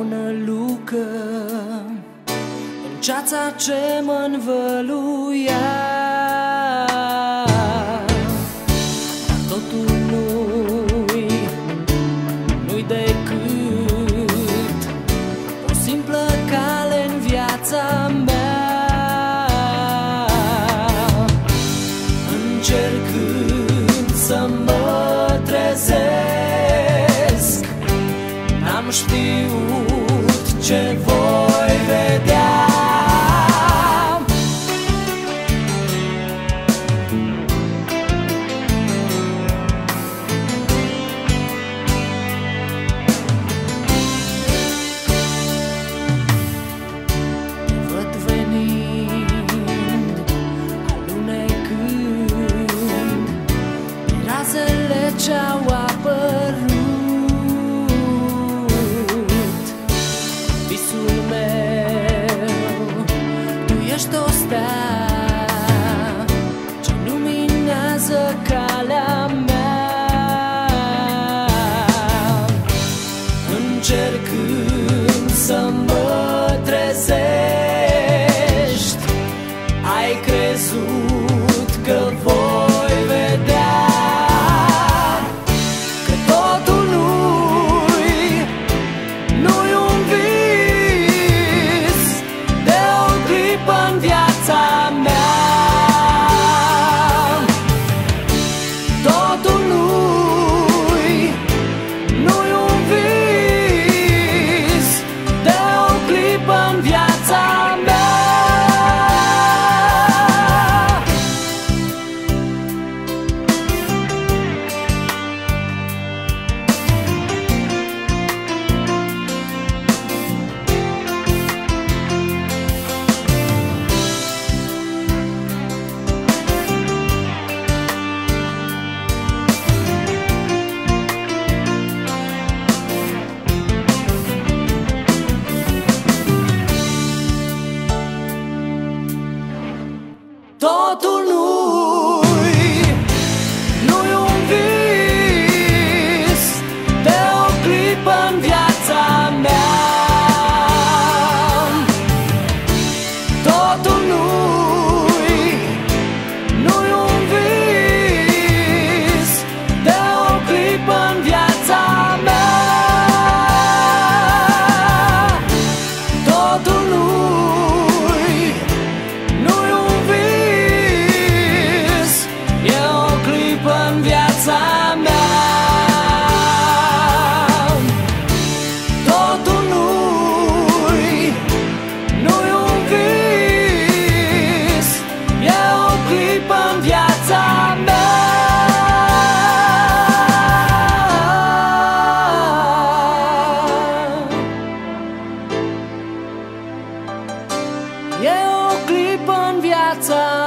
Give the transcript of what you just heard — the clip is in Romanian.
o nălucă În ceața ce mă învăluia Dar totul nu-i, nu-i decât O simplă cale în viața mea. Încercând să mă știut ce voi vedea The color. Totul nu E o clipă în viața